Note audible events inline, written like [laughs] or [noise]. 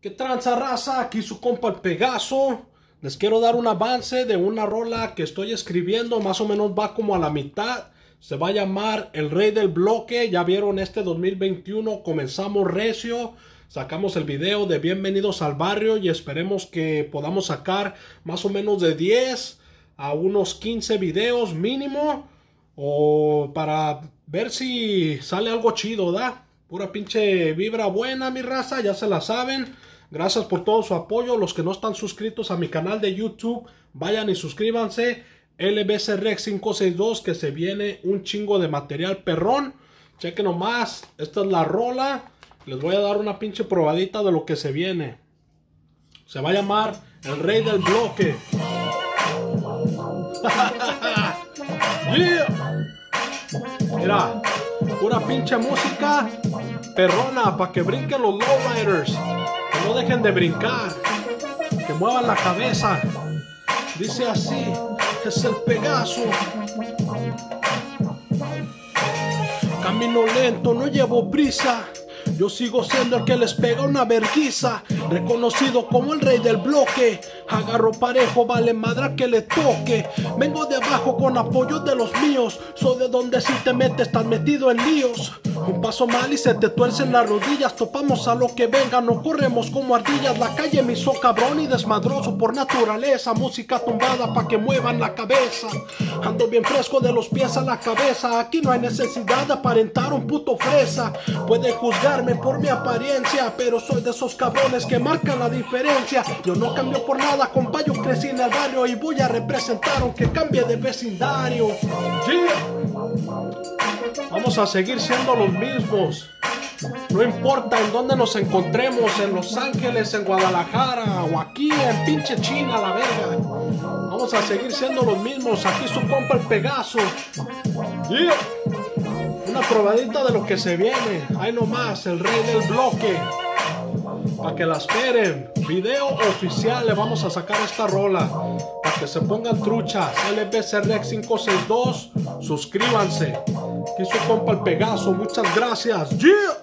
¿Qué tranza raza? Aquí su compa el Pegaso. Les quiero dar un avance de una rola que estoy escribiendo. Más o menos va como a la mitad. Se va a llamar El Rey del Bloque. Ya vieron este 2021. Comenzamos recio. Sacamos el video de Bienvenidos al Barrio y esperemos que podamos sacar más o menos de 10 a unos 15 videos mínimo. O para ver si sale algo chido, ¿da? Pura pinche vibra buena, mi raza, ya se la saben. Gracias por todo su apoyo. Los que no están suscritos a mi canal de YouTube, vayan y suscríbanse. LBC Rex 562, que se viene un chingo de material perrón. Chequen nomás, esta es la rola. Les voy a dar una pinche probadita de lo que se viene. Se va a llamar El Rey del Bloque. [laughs] Mira, pura pinche música perrona para que brinquen los lowriders. Dejen de brincar. Que muevan la cabeza. Dice así, es el Pegaso. Camino lento, no llevo prisa. Yo sigo siendo el que les pega una verguiza, reconocido como el rey del bloque. Agarro parejo, vale madra que le toque. Vengo de abajo con apoyo de los míos. Soy de donde si te metes estás metido en líos. Un paso mal y se te tuercen las rodillas. Topamos a lo que venga, no corremos como ardillas. La calle me hizo cabrón y desmadroso por naturaleza. Música tumbada pa' que muevan la cabeza. Ando bien fresco de los pies a la cabeza. Aquí no hay necesidad de aparentar un puto fresa. Puede juzgarme por mi apariencia, pero soy de esos cabrones que marcan la diferencia. Yo no cambio por nada, compa, yo crecí en el barrio y voy a representar aunque cambie de vecindario. Vamos a seguir siendo los mismos. No importa en dónde nos encontremos, en Los Ángeles, en Guadalajara o aquí en pinche China, la verga. Vamos a seguir siendo los mismos. Aquí su compa el Pegaso. Probadita de lo que se viene. Ahí nomás, el rey del bloque. Para que la esperen. Video oficial le vamos a sacar esta rola. Para que se pongan truchas. LBC Rex 562. Suscríbanse. Aquí su compa el Pegaso. Muchas gracias. Yeah.